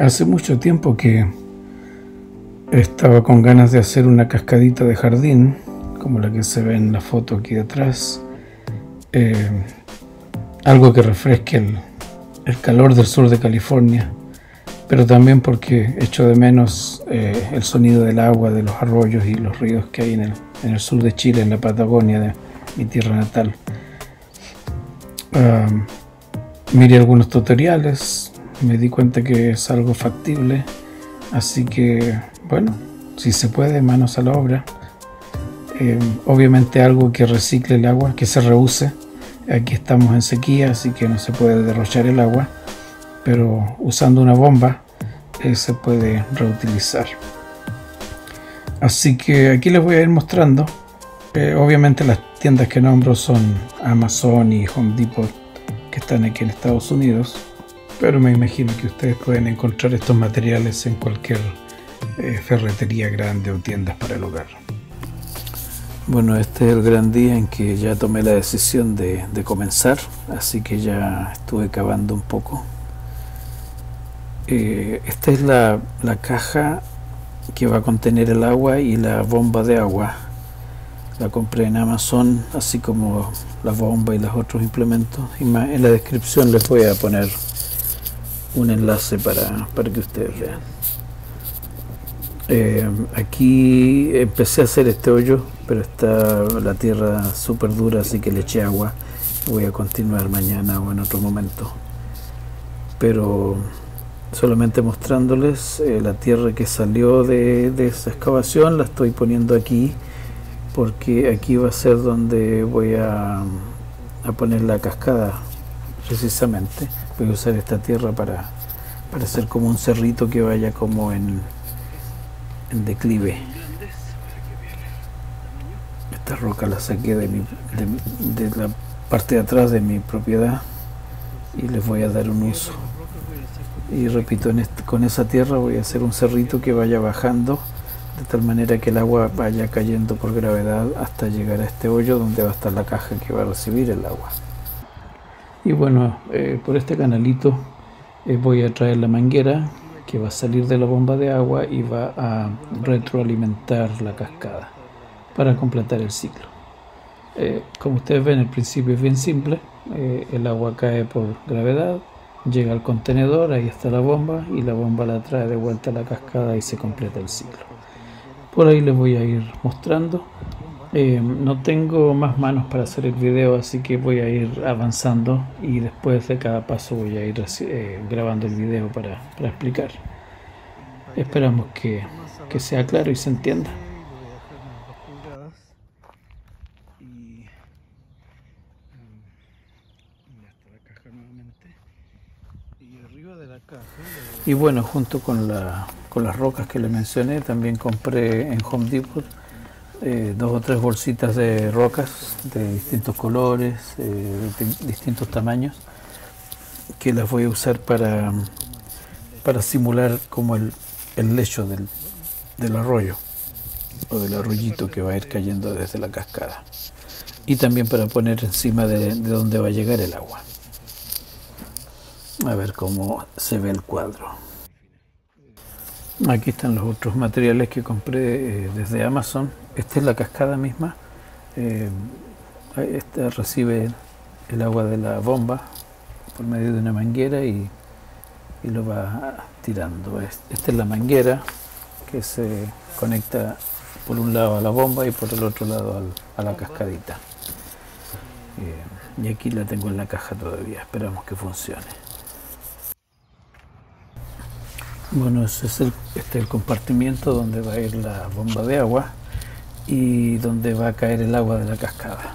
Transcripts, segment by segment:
Hace mucho tiempo que estaba con ganas de hacer una cascadita de jardín, como la que se ve en la foto aquí detrás. Eh, algo que refresque el, calor del sur de California, pero también porque echo de menos eh, el sonido del agua, de los arroyos y los ríos que hay en el, el sur de Chile, en la Patagonia, mi tierra natal. Uh, miré algunos tutoriales, me di cuenta que es algo factible, así que bueno, si se puede, manos a la obra. Eh, obviamente algo que recicle el agua, que se reuse. Aquí estamos en sequía, así que no se puede derrochar el agua, pero usando una bomba eh, se puede reutilizar. Así que aquí les voy a ir mostrando. Eh, obviamente las tiendas que nombro son Amazon y Home Depot que están aquí en Estados Unidos pero me imagino que ustedes pueden encontrar estos materiales en cualquier eh, ferretería grande o tiendas para el hogar. Bueno, este es el gran día en que ya tomé la decisión de, comenzar, así que ya estuve cavando un poco. Eh, esta es la, la caja que va a contener el agua y la bomba de agua. La compré en Amazon, así como la bomba y los otros implementos. En la descripción les voy a poner un enlace para, para que ustedes vean. Eh, aquí empecé a hacer este hoyo, pero está la tierra súper dura, así que le eché agua. Voy a continuar mañana o en otro momento. Pero solamente mostrándoles eh, la tierra que salió de, de, esa excavación, la estoy poniendo aquí, porque aquí va a ser donde voy a, a poner la cascada precisamente voy a usar esta tierra para, para hacer como un cerrito que vaya como en, en declive. Esta roca la saqué de, mi, de, la parte de atrás de mi propiedad y les voy a dar un uso. Y repito este, con esa tierra voy a hacer un cerrito que vaya bajando de tal manera que el agua vaya cayendo por gravedad hasta llegar a este hoyo donde va a estar la caja que va a recibir el agua y bueno eh, por este canalito eh, voy a traer la manguera que va a salir de la bomba de agua y va a retroalimentar la cascada para completar el ciclo. Eh, como ustedes ven el principio es bien simple. El agua cae por gravedad llega al contenedor, ahí está la bomba y la bomba la trae de vuelta a la cascada y se completa el ciclo. Por ahí les voy a ir mostrando eh, no tengo más manos para hacer el video, así que voy a ir avanzando y después de cada paso voy a ir eh, grabando el video para, explicar. Esperamos que, sea claro y se entienda. Y bueno, junto con, la, con las rocas que le mencioné, también compré en Home Depot eh, dos o tres bolsitas de rocas de distintos colores, eh, de distintos tamaños, que las voy a usar para, para simular como el, el lecho del, del arroyo o del arroyito que va a ir cayendo desde la cascada y también para poner encima de, de donde va a llegar el agua. A ver cómo se ve el cuadro. Aquí están los otros materiales que compré eh, desde Amazon. Esta es la cascada misma. Eh, esta recibe el agua de la bomba por medio de una manguera y, lo va tirando. Esta es la manguera que se conecta por un lado a la bomba y por el otro lado a la cascadita. Eh, y aquí la tengo en la caja todavía. Esperamos que funcione. Bueno, ese es el, este compartimiento donde va a ir la bomba de agua y donde va a caer el agua de la cascada.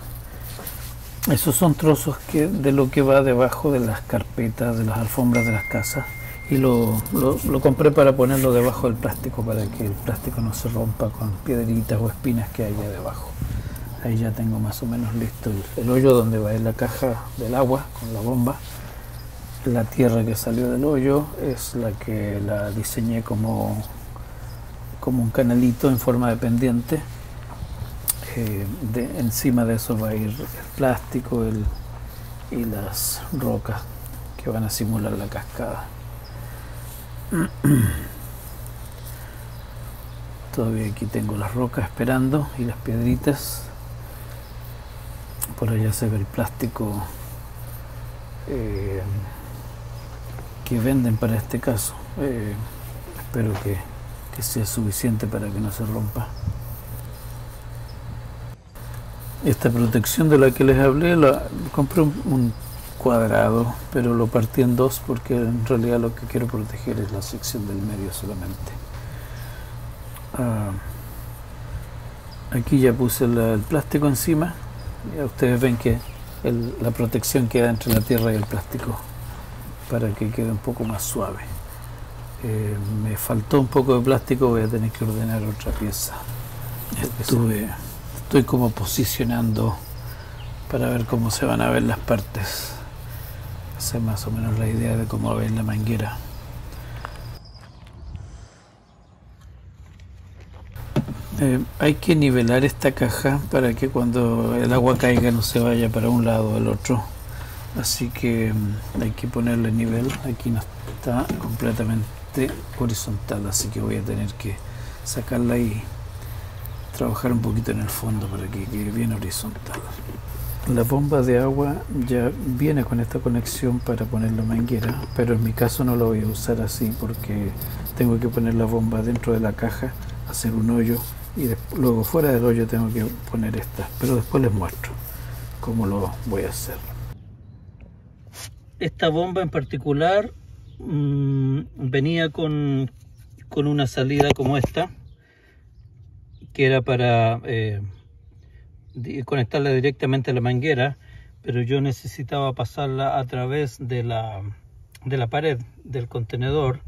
Esos son trozos de lo que va debajo de las carpetas, de las alfombras de las casas. Y lo, lo, compré para ponerlo debajo del plástico, para que el plástico no se rompa con piedritas o espinas que haya debajo. Ahí ya tengo más o menos listo el, el hoyo donde va a ir la caja del agua con la bomba la tierra que salió del hoyo es la que la diseñé como, como un canalito en forma de pendiente. Eh, encima de eso va a ir el plástico y las rocas que van a simular la cascada. Todavía aquí tengo las rocas esperando y las piedritas. Por allá se ve el plástico eh, que venden para este caso. Eh, espero que, sea suficiente para que no se rompa. Esta protección de la que les hablé, la compré un, cuadrado, pero lo partí en dos porque en realidad lo que quiero proteger es la sección del medio solamente. Ah, aquí ya puse el plástico encima. Ya ustedes ven que la protección queda entre la tierra y el plástico para que quede un poco más suave. Eh, me faltó un poco de plástico, voy a tener que ordenar otra pieza. Estuve estoy como posicionando para ver cómo se van a ver las partes. Esa es más o menos la idea de cómo va la manguera. Eh, hay que nivelar esta caja para que cuando el agua caiga no se vaya para un lado o el otro. Así que um, hay que ponerle nivel. Aquí no está completamente horizontal, así que voy a tener que sacarla y trabajar un poquito en el fondo para que quede bien horizontal. La bomba de agua ya viene con esta conexión para poner la manguera, pero en mi caso no lo voy a usar así porque tengo que poner la bomba dentro de la caja, hacer un hoyo y luego fuera del hoyo tengo que poner esta, pero después les muestro cómo lo voy a hacer. Esta bomba en particular mmm, venía con, con una salida como esta que era para eh, conectarla directamente a la manguera, pero yo necesitaba pasarla a través de la, de la pared del contenedor.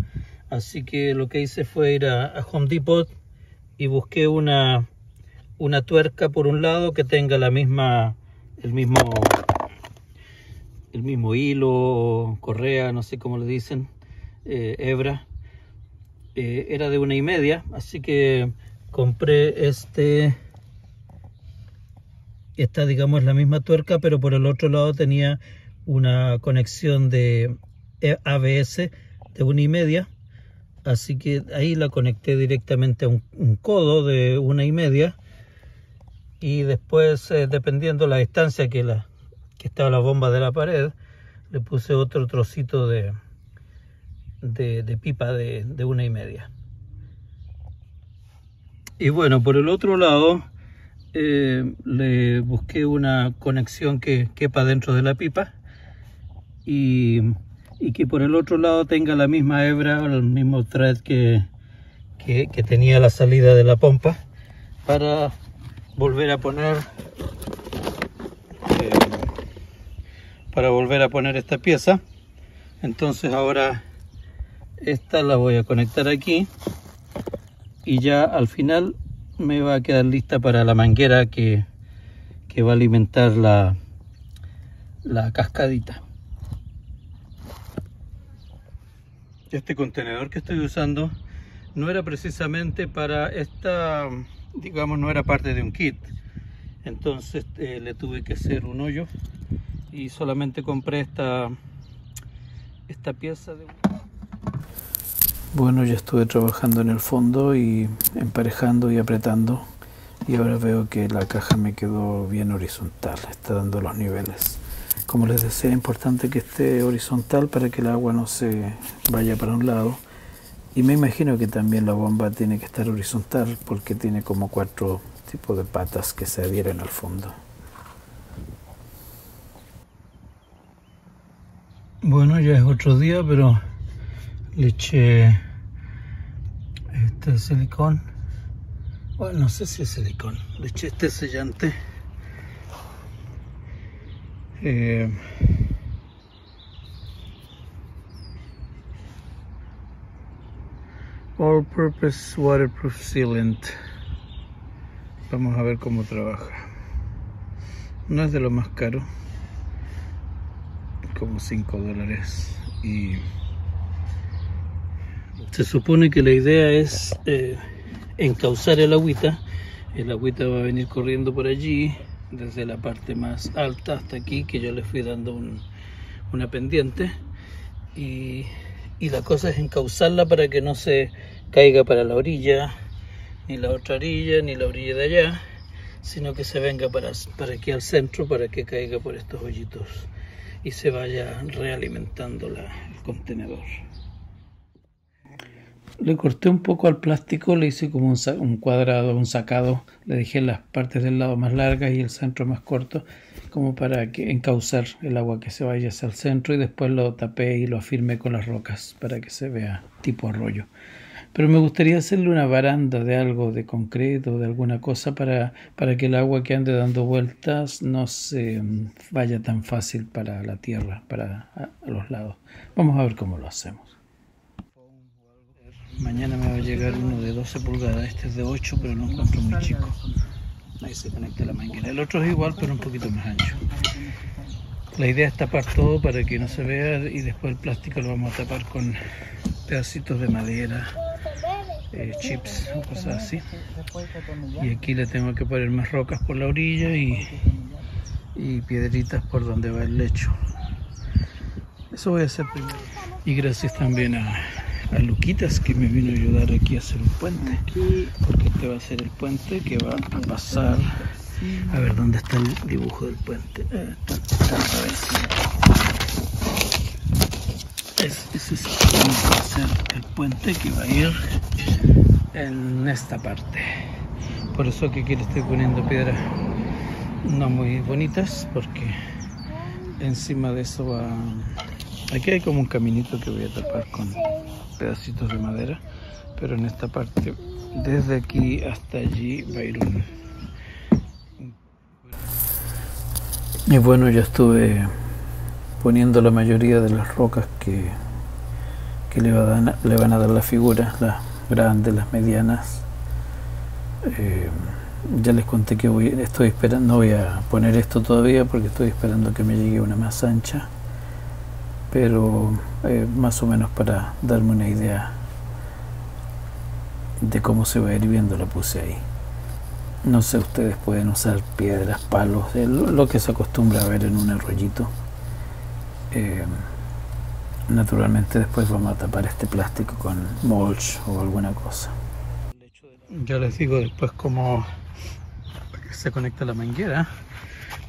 Así que lo que hice fue ir a, a Home Depot y busqué una, una tuerca por un lado que tenga la misma, el mismo, el mismo hilo, correa, no sé cómo le dicen, eh, hebra. Eh, era de una y media, así que compré este esta digamos la misma tuerca pero por el otro lado tenía una conexión de ABS de una y media así que ahí la conecté directamente a un, un codo de una y media y después eh, dependiendo la distancia que la que estaba la bomba de la pared le puse otro trocito de de, pipa de, una y media. Y bueno, por el otro lado, eh, le busqué una conexión que quepa dentro de la pipa y, y, que por el otro lado tenga la misma hebra o el mismo thread que, que, tenía la salida de la pompa para volver a poner para volver a poner esta pieza entonces ahora esta la voy a conectar aquí y ya al final me va a quedar lista para la manguera que, que va a alimentar la, la cascadita. Este contenedor que estoy usando no era precisamente para esta, digamos, no era parte de un kit. Entonces eh, le tuve que hacer un hoyo y solamente compré esta, esta pieza de... Bueno, ya estuve trabajando en el fondo y emparejando y apretando y ahora veo que la caja me quedó bien horizontal, está dando los niveles. Como les decía, es importante que esté horizontal para que el agua no se vaya para un lado y me imagino que también la bomba tiene que estar horizontal porque tiene como cuatro tipos de patas que se adhieren al fondo. Bueno, ya es otro día, pero le eché este silicón. Bueno no sé si es silicón. Le eché este sellante. Eh, all purpose waterproof sealant. Vamos a ver cómo trabaja. No es de lo más caro como 5 dólares. Y se supone que la idea es eh, encauzar el agüita. El agüita va a venir corriendo por allí desde la parte más alta hasta aquí que yo le fui dando un, una pendiente. Y, y la cosa es encauzarla para que no se caiga para la orilla, ni la otra orilla, ni la orilla de allá, sino que se venga para, para aquí al centro para que caiga por estos hoyitos y se vaya realimentando la, el contenedor. Le corté un poco al plástico, le hice como un, cuadrado, un sacado, le dejé las partes del lado más largas y el centro más corto, como para que encauzar el agua que se vaya hacia el centro y después lo tapé y lo afirmé con las rocas para que se vea tipo arroyo. Pero me gustaría hacerle una baranda de algo de concreto, de alguna cosa, para, para que el agua que ande dando vueltas no se mm, vaya tan fácil para la tierra, para a, los lados. Vamos a ver cómo lo hacemos. Mañana me va a llegar uno de 12 pulgadas, este es de 8 pero lo encuentro muy chico. Ahí se conecta la manguera. El otro es igual pero un poquito más ancho. La idea es tapar todo para que no se vea y después el plástico lo vamos a tapar con pedacitos de madera, eh, chips o cosas así. Y aquí le tengo que poner más rocas por la orilla y, y piedritas por donde va el lecho. Eso voy a hacer primero. Y gracias también a a Luquitas que me vino a ayudar aquí a hacer un puente porque este va a ser el puente que va a pasar a ver dónde está el dibujo del puente eh, es, ese. Es, va a ser el puente que va a ir en esta parte. Por eso que aquí le estoy poniendo piedras no muy bonitas porque encima de eso va aquí hay como un caminito que voy a tapar con pedacitos de madera, pero en esta parte, desde aquí hasta allí, va a ir un... Y bueno, ya estuve poniendo la mayoría de las rocas que, que le, va a le van a dar la figura, las grandes, las medianas. Eh, ya les conté que voy, estoy esperando, no voy a poner esto todavía porque estoy esperando que me llegue una más ancha pero eh, más o menos para darme una idea de cómo se va a ir viendo la puse ahí. No sé, ustedes pueden usar piedras, palos, lo que se acostumbra a ver en un arroyito. Eh, naturalmente después vamos a tapar este plástico con mulch o alguna cosa. Ya les digo después cómo se conecta la manguera.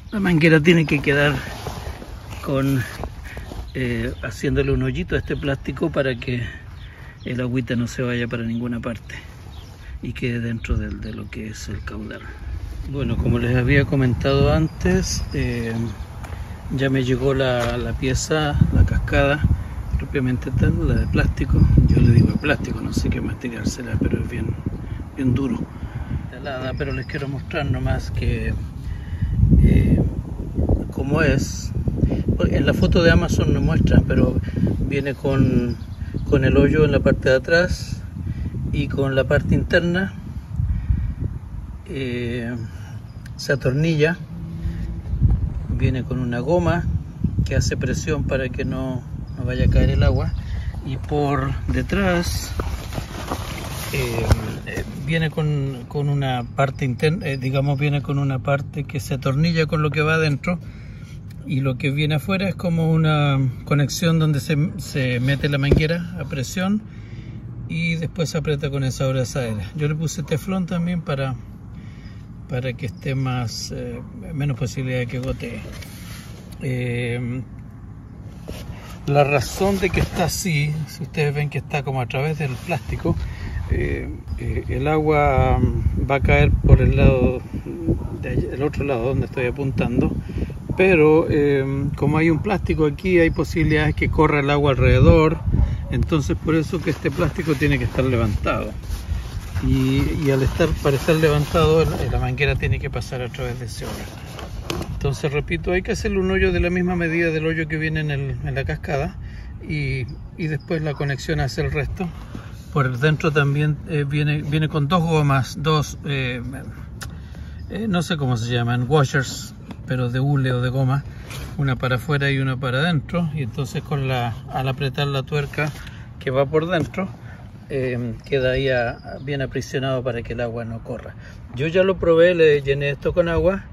La manguera tiene que quedar con eh, haciéndole un hoyito a este plástico para que el agüita no se vaya para ninguna parte y quede dentro de, lo que es el caudal. Bueno, como les había comentado antes, eh, ya me llegó la, la, pieza, la cascada, propiamente tal, la de plástico. Yo le digo plástico, no sé qué será, pero es bien, bien duro. Pero les quiero mostrar nomás que eh, como es, en la foto de Amazon no muestra, pero viene con, con el hoyo en la parte de atrás y con la parte interna eh, se atornilla, viene con una goma que hace presión para que no, vaya a caer el agua y por detrás eh, eh, viene con, con, una parte interna, eh, digamos viene con una parte que se atornilla con lo que va adentro y lo que viene afuera es como una conexión donde se, se mete la manguera a presión y después se aprieta con esa abrazadera. Yo le puse teflón también para, para que esté más eh, menos posibilidad de que gotee. Eh, la razón de que está así, si ustedes ven que está como a través del plástico, eh, eh, el agua va a caer por el lado, del otro lado donde estoy apuntando, pero eh, como hay un plástico aquí hay posibilidades que corra el agua alrededor entonces por eso que este plástico tiene que estar levantado. Y, y al estar para estar levantado la, manguera tiene que pasar a través de ese hoyo entonces repito hay que hacerle un hoyo de la misma medida del hoyo que viene en, el, en la cascada y, y, después la conexión hacia el resto. Por dentro también eh, viene, viene con dos gomas dos eh, eh, no sé cómo se llaman washers pero de hule o de goma, una para afuera y una para adentro, y entonces con la, al apretar la tuerca que va por dentro, eh, queda ahí bien aprisionado para que el agua no corra. Yo ya lo probé, le llené esto con agua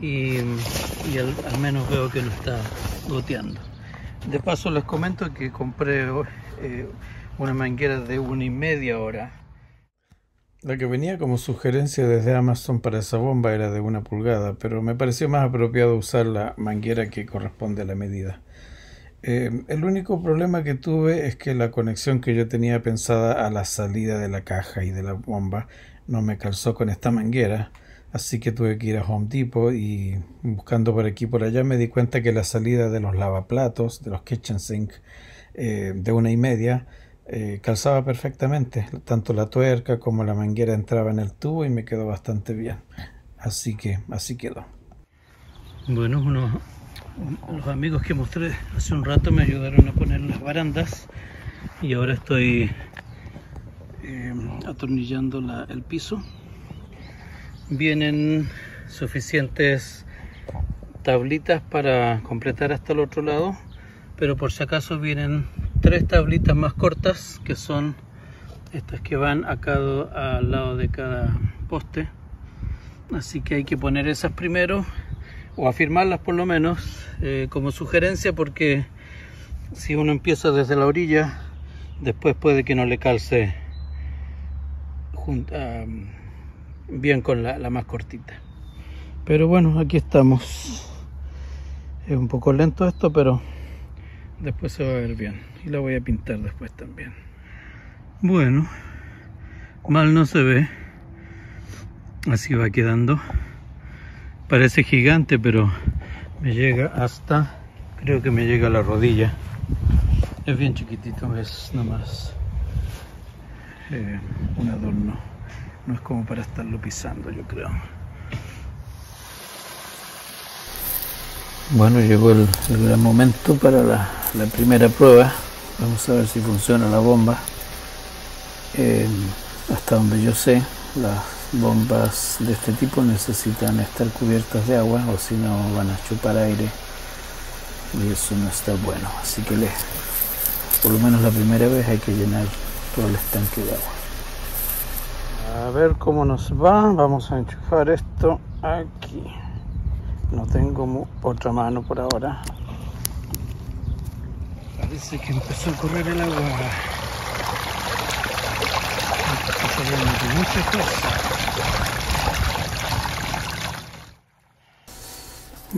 y, al, menos veo que no está goteando. De paso les comento que compré eh, una manguera de una y media hora. La que venía como sugerencia desde Amazon para esa bomba era de una pulgada, pero me pareció más apropiado usar la manguera que corresponde a la medida. Eh, el único problema que tuve es que la conexión que yo tenía pensada a la salida de la caja y de la bomba no me calzó con esta manguera, así que tuve que ir a Home Depot y buscando por aquí y por allá me di cuenta que la salida de los lavaplatos, de los kitchen sink eh, de una y media, eh, calzaba perfectamente, tanto la tuerca como la manguera entraba en el tubo y me quedó bastante bien, así que así quedó. Bueno, uno los amigos que mostré hace un rato me ayudaron a poner las barandas y ahora estoy eh, atornillando el piso. Vienen suficientes tablitas para completar hasta el otro lado pero por si acaso vienen tres tablitas más cortas que son estas que van acá al lado de cada poste. Así que hay que poner esas primero o afirmarlas por lo menos eh, como sugerencia porque si uno empieza desde la orilla después puede que no le calce bien con la más cortita. Pero bueno aquí estamos. Es un poco lento esto pero después se va a ver bien y la voy a pintar después también bueno mal no se ve así va quedando Parece gigante, pero me llega hasta, creo que me llega a la rodilla. Es bien chiquitito, es nomás eh, un adorno. No es como para estarlo pisando, yo creo. Bueno, llegó el, gran momento para la, primera prueba. Vamos a ver si funciona la bomba. Eh, hasta donde yo sé, la bombas de este tipo necesitan estar cubiertas de agua o si no van a chupar aire y eso no está bueno así que le, por lo menos la primera vez hay que llenar todo el estanque de agua a ver cómo nos va vamos a enchufar esto aquí no tengo otra mano por ahora parece que empezó a correr el agua mucha fuerza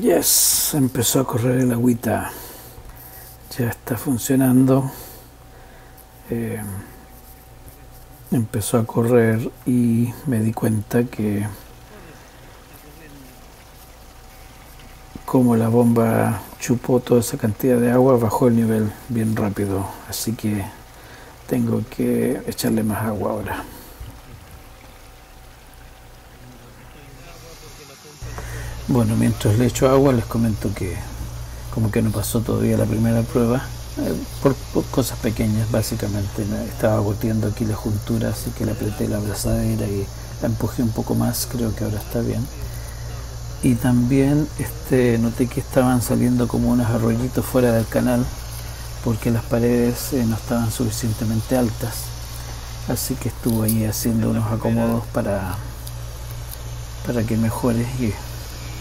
Yes, empezó a correr el agüita. Ya está funcionando. Eh, empezó a correr y me di cuenta que como la bomba chupó toda esa cantidad de agua, bajó el nivel bien rápido. Así que tengo que echarle más agua ahora. Bueno, mientras le echo agua les comento que como que no pasó todavía la primera prueba, eh, por, cosas pequeñas básicamente. Estaba goteando aquí la juntura, así que le apreté la abrazadera y la empujé un poco más, creo que ahora está bien. Y también este, noté que estaban saliendo como unos arroyitos fuera del canal, porque las paredes eh, no estaban suficientemente altas. Así que estuve ahí haciendo unos acomodos para, para que mejore y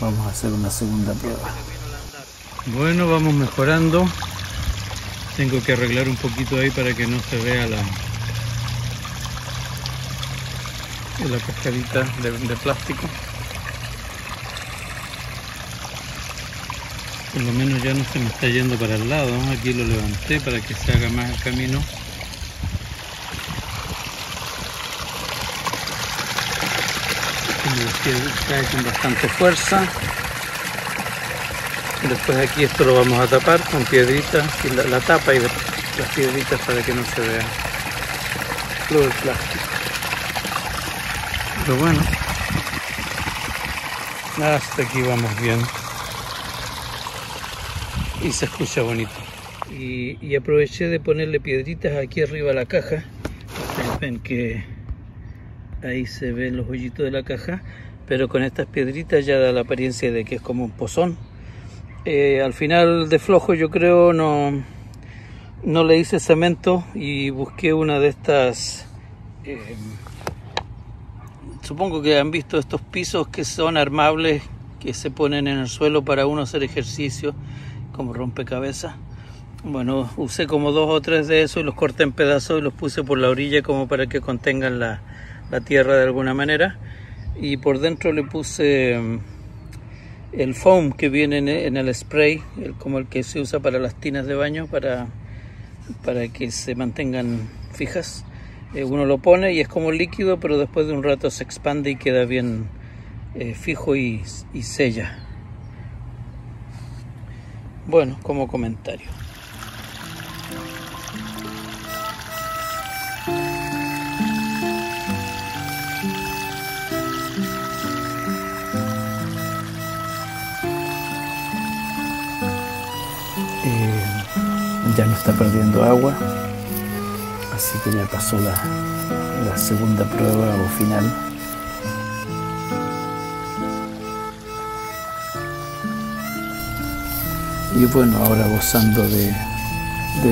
vamos a hacer una segunda prueba. Bueno vamos mejorando. Tengo que arreglar un poquito ahí para que no se vea la la de, plástico por lo menos ya no se me está yendo para el lado. Aquí lo levanté para que se haga más el camino. Que cae con bastante fuerza. Después aquí esto lo vamos a tapar con piedritas la, tapa y las piedritas para que no se vea todo el plástico. Pero bueno hasta aquí vamos bien y se escucha bonito. Y, aproveché de ponerle piedritas aquí arriba a la caja. Ustedes ven que ahí se ven los hoyitos de la caja pero con estas piedritas ya da la apariencia de que es como un pozón. Eh, al final de flojo yo creo no, no le hice cemento y busqué una de estas... Eh, supongo que han visto estos pisos que son armables, que se ponen en el suelo para uno hacer ejercicio como rompecabezas. Bueno, usé como dos o tres de esos y los corté en pedazos y los puse por la orilla como para que contengan la, tierra de alguna manera. Y por dentro le puse mm, el foam que viene en el spray, como el que se usa para las tinas de baño, para, para que se mantengan fijas. Eh, uno lo pone y es como líquido, pero después de un rato se expande y queda bien eh, fijo y sella. Bueno, como comentario. ya no está perdiendo agua, así que ya pasó la, la segunda prueba o final. Y bueno, ahora gozando de,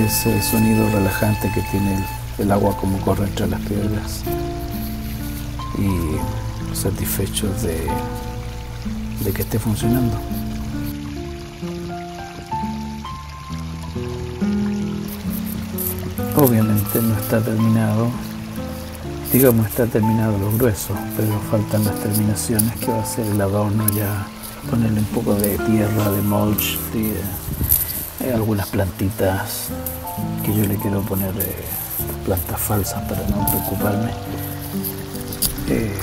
ese sonido relajante que tiene el, agua como corre entre las piedras y satisfecho de, de que esté funcionando. Obviamente no está terminado, digamos está terminado lo grueso, pero faltan las terminaciones que va a ser el adorno ya, ponerle un poco de tierra, de mulch, algunas plantitas que yo le quiero poner eh, plantas falsas para no preocuparme. Eh,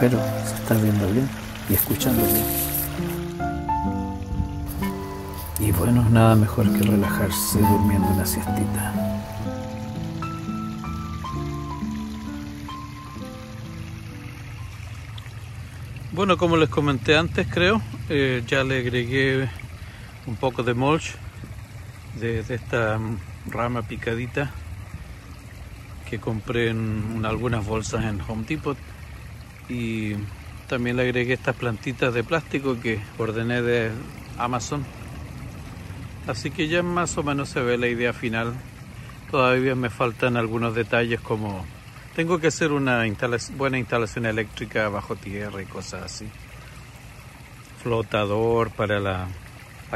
pero se está viendo bien y escuchando bien. Y bueno, nada mejor que relajarse durmiendo una siestita. Bueno, como les comenté antes, creo, eh, ya le agregué un poco de mulch de, esta rama picadita que compré en, algunas bolsas en Home Depot y también le agregué estas plantitas de plástico que ordené de Amazon Así que ya más o menos se ve la idea final. Todavía me faltan algunos detalles como tengo que hacer una buena instalación eléctrica bajo tierra y cosas así. Flotador para la,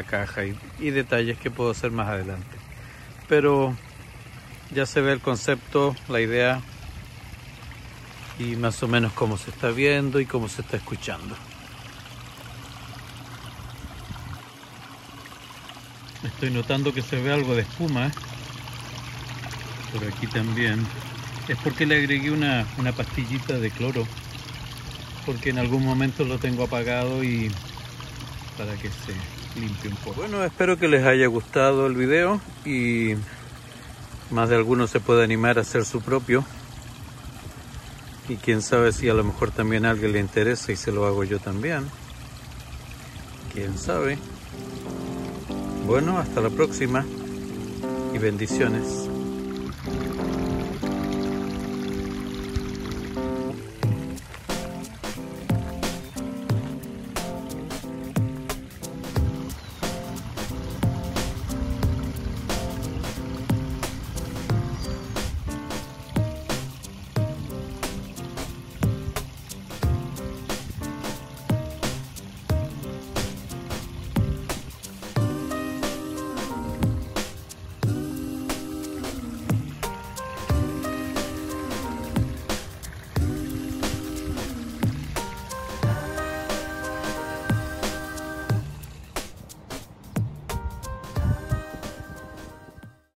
caja y, detalles que puedo hacer más adelante. Pero ya se ve el concepto, la idea y más o menos cómo se está viendo y cómo se está escuchando. Estoy notando que se ve algo de espuma. ¿eh? Por aquí también. Es porque le agregué una, una pastillita de cloro. Porque en algún momento lo tengo apagado y para que se limpie un poco. Bueno, espero que les haya gustado el video y más de alguno se puede animar a hacer su propio. Y quién sabe si a lo mejor también a alguien le interesa y se lo hago yo también. Quién sabe. Bueno, hasta la próxima y bendiciones.